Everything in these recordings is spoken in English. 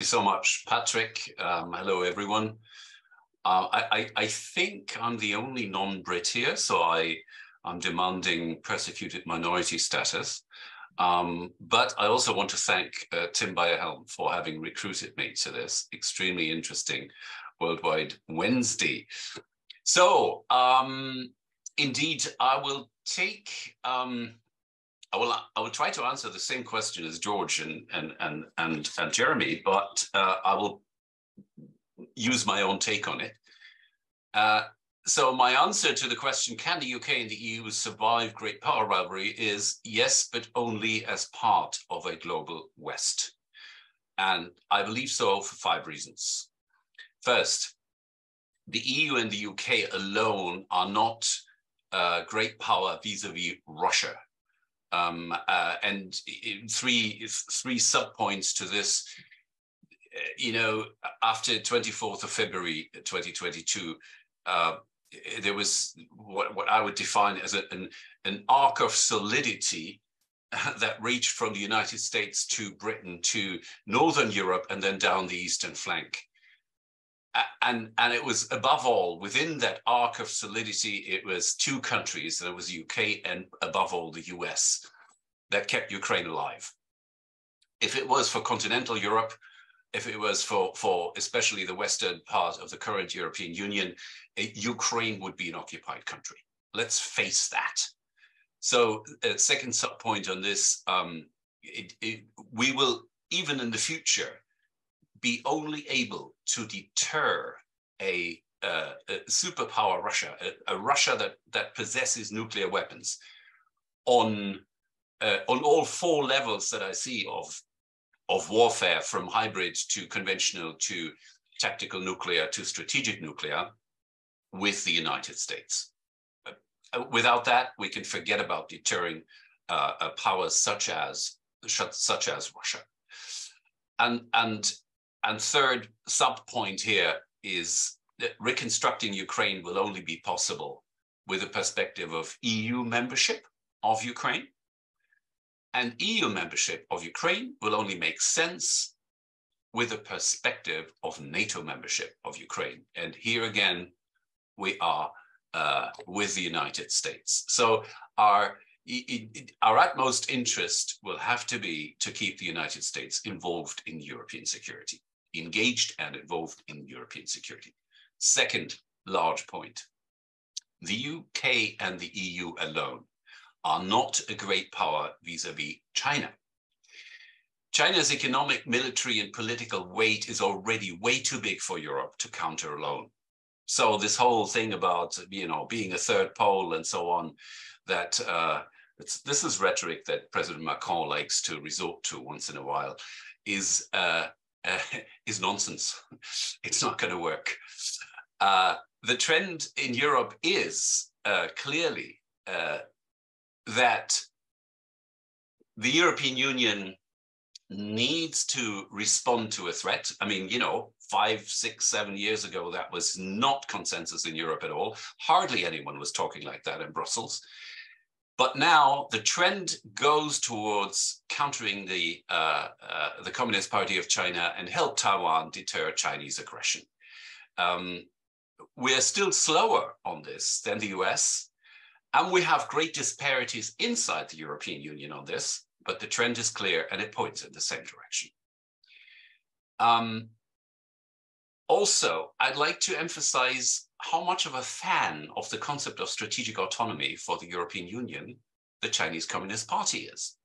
you so much, Patrick. Um, hello, everyone. Uh, I, I, think I'm the only non-Brit here, so I, I'm demanding persecuted minority status. Um, but I also want to thank uh, Tim Bayerhelm for having recruited me to this extremely interesting Worldwide Wednesday. So, um, indeed, I will take um, I will I will try to answer the same question as George and and and and, and Jeremy, but uh, I will use my own take on it. Uh, so my answer to the question, can the UK and the EU survive great power rivalry is yes, but only as part of a global West. And I believe so for five reasons. First, the EU and the UK alone are not uh, great power vis-a-vis -vis Russia um, uh, and three three subpoints to this. Uh, you know, after 24th of February 2022, uh, there was what, what I would define as a, an, an arc of solidity that reached from the United States to Britain to Northern Europe and then down the eastern flank. And, and it was above all within that arc of solidity, it was two countries, there was UK and above all the US, that kept Ukraine alive. If it was for continental Europe, if it was for, for especially the western part of the current European Union, it, Ukraine would be an occupied country. Let's face that. So, uh, second sub point on this, um, it, it, we will, even in the future, be only able to deter a, uh, a superpower Russia, a, a, Russia that, that possesses nuclear weapons, on uh, on all four levels that I see of of warfare, from hybrid to conventional to tactical nuclear to strategic nuclear, with the United States. Uh, without that, we can forget about deterring uh, powers such as such as Russia. And and and third sub point here is that reconstructing Ukraine will only be possible with a perspective of EU membership of Ukraine. And EU membership of Ukraine will only make sense with a perspective of NATO membership of Ukraine. And here again, we are uh, with the United States. So our it, it, our utmost interest will have to be to keep the United States involved in European security engaged and involved in European security. Second large point, the UK and the EU alone are not a great power vis-a-vis China. China's economic, military, and political weight is already way too big for Europe to counter alone. So this whole thing about you know being a third pole and so on, that uh, this is rhetoric that President Macron likes to resort to once in a while, is uh, uh, is nonsense. It's not going to work. Uh, the trend in Europe is uh, clearly uh, that the European Union needs to respond to a threat. I mean, you know, five, six, seven years ago, that was not consensus in Europe at all. Hardly anyone was talking like that in Brussels. But now the trend goes towards countering the, uh, uh, the Communist Party of China and help Taiwan deter Chinese aggression. Um, we're still slower on this than the US, and we have great disparities inside the European Union on this, but the trend is clear and it points in the same direction. Um, also, I'd like to emphasize how much of a fan of the concept of strategic autonomy for the European Union the Chinese Communist Party is.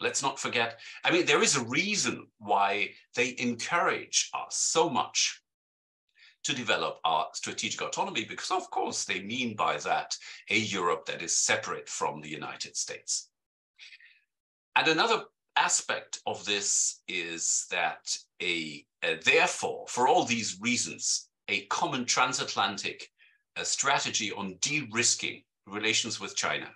Let's not forget, I mean, there is a reason why they encourage us so much to develop our strategic autonomy, because of course they mean by that a Europe that is separate from the United States. And another aspect of this is that a, therefore, for all these reasons, a common transatlantic uh, strategy on de-risking relations with China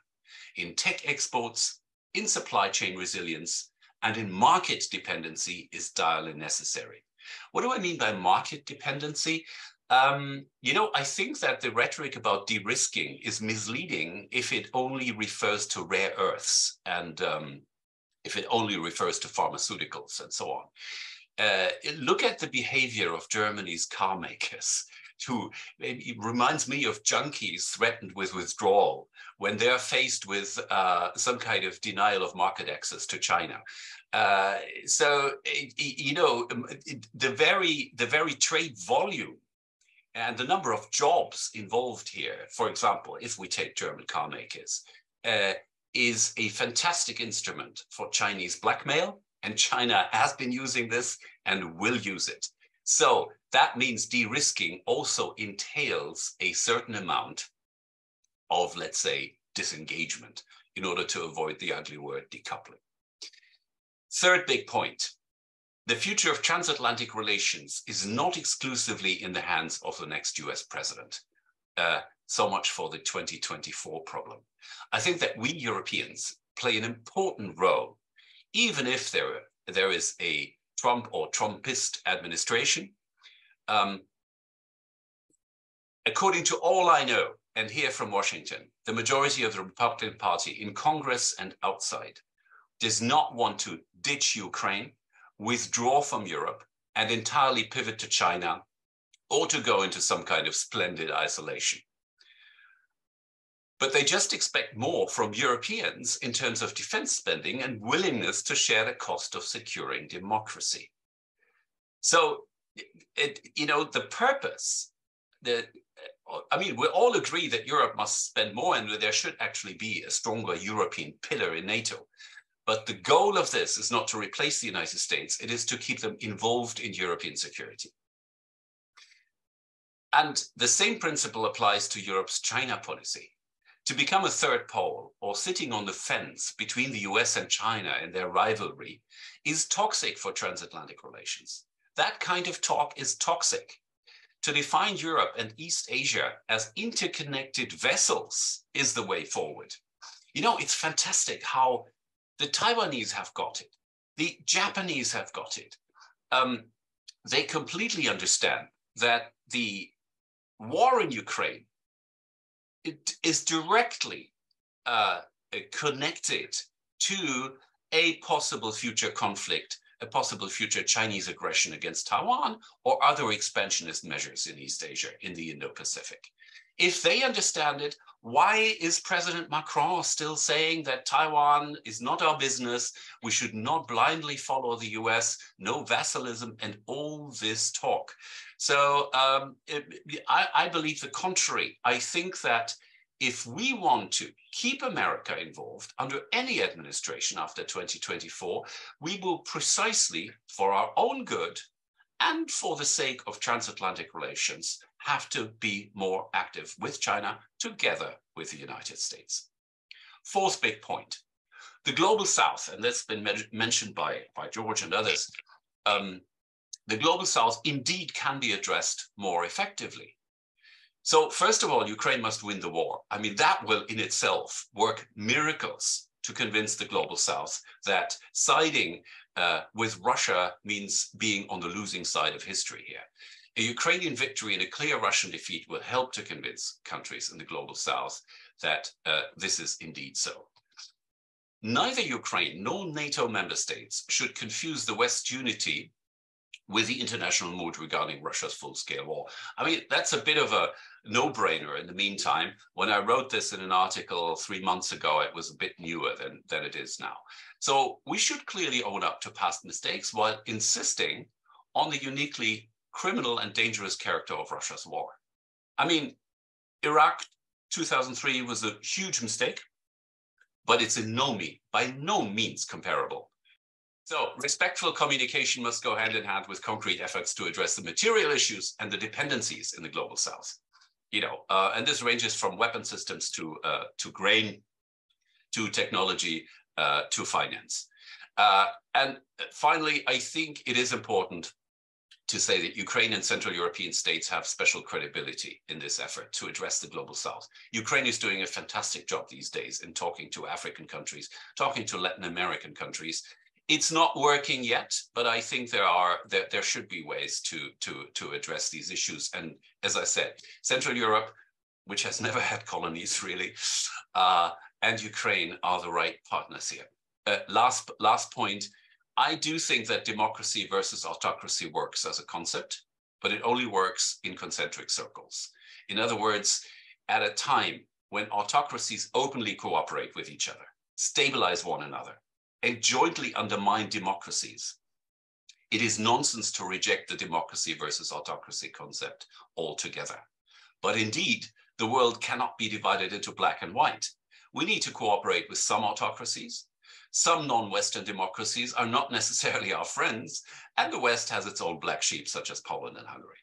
in tech exports, in supply chain resilience, and in market dependency is direly necessary. What do I mean by market dependency? Um, you know, I think that the rhetoric about de-risking is misleading if it only refers to rare earths and um, if it only refers to pharmaceuticals and so on. uh, look at the behavior of Germany's car makers who it reminds me of junkies threatened with withdrawal when they're faced with uh, some kind of denial of market access to China. Uh, so you know um, the very the very trade volume and the number of jobs involved here, for example, if we take German car makers, uh, is a fantastic instrument for Chinese blackmail. And China has been using this and will use it. So that means de-risking also entails a certain amount of, let's say, disengagement in order to avoid the ugly word decoupling. Third big point, the future of transatlantic relations is not exclusively in the hands of the next US president. Uh, so much for the 2024 problem. I think that we Europeans play an important role, even if there, there is a Trump or Trumpist administration. Um, according to all I know and hear from Washington, the majority of the Republican Party in Congress and outside does not want to ditch Ukraine withdraw from Europe and entirely pivot to China or to go into some kind of splendid isolation. But they just expect more from Europeans in terms of defense spending and willingness to share the cost of securing democracy. So, it, you know, the purpose, the, I mean, we all agree that Europe must spend more and there should actually be a stronger European pillar in NATO. But the goal of this is not to replace the United States, it is to keep them involved in European security. And the same principle applies to Europe's China policy. To become a third pole or sitting on the fence between the US and China and their rivalry is toxic for transatlantic relations. That kind of talk is toxic. To define Europe and East Asia as interconnected vessels is the way forward. You know, it's fantastic how the Taiwanese have got it. The Japanese have got it. Um, they completely understand that the war in Ukraine it is directly uh, connected to a possible future conflict, a possible future Chinese aggression against Taiwan, or other expansionist measures in East Asia, in the Indo-Pacific. If they understand it, why is President Macron still saying that Taiwan is not our business? We should not blindly follow the US, no vassalism, and all this talk. So um, it, I, I believe the contrary. I think that if we want to keep America involved under any administration after 2024, we will precisely, for our own good and for the sake of transatlantic relations, have to be more active with China together with the United States. Fourth big point, the global south, and that's been mentioned by, by George and others, um, the global south indeed can be addressed more effectively. So first of all, Ukraine must win the war. I mean, that will in itself work miracles to convince the global south that siding uh, with Russia means being on the losing side of history here. A Ukrainian victory and a clear Russian defeat will help to convince countries in the global south that uh, this is indeed so. Neither Ukraine nor NATO member states should confuse the West's unity with the international mood regarding Russia's full-scale war. I mean, that's a bit of a no-brainer in the meantime. When I wrote this in an article three months ago, it was a bit newer than, than it is now. So we should clearly own up to past mistakes while insisting on the uniquely criminal and dangerous character of Russia's war. I mean, Iraq 2003 was a huge mistake, but it's in no mean, by no means comparable. So respectful communication must go hand in hand with concrete efforts to address the material issues and the dependencies in the global south. You know, uh, and this ranges from weapon systems to, uh, to grain, to technology, uh, to finance. Uh, and finally, I think it is important to say that Ukraine and Central European states have special credibility in this effort to address the global south. Ukraine is doing a fantastic job these days in talking to African countries, talking to Latin American countries. It's not working yet, but I think there are there, there should be ways to to to address these issues. And as I said, Central Europe, which has never had colonies really, uh, and Ukraine are the right partners here. Uh, last last point, I do think that democracy versus autocracy works as a concept, but it only works in concentric circles. In other words, at a time when autocracies openly cooperate with each other, stabilize one another, and jointly undermine democracies, it is nonsense to reject the democracy versus autocracy concept altogether. But indeed, the world cannot be divided into black and white. We need to cooperate with some autocracies. Some non-Western democracies are not necessarily our friends, and the West has its own black sheep, such as Poland and Hungary.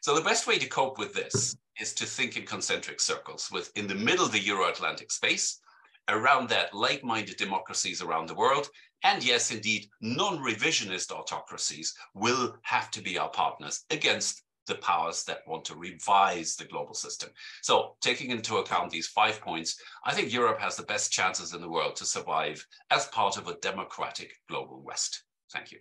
So the best way to cope with this is to think in concentric circles with in the middle the Euro-Atlantic space, around that like-minded democracies around the world. And yes, indeed, non-revisionist autocracies will have to be our partners against the powers that want to revise the global system. So taking into account these five points, I think Europe has the best chances in the world to survive as part of a democratic global West. Thank you.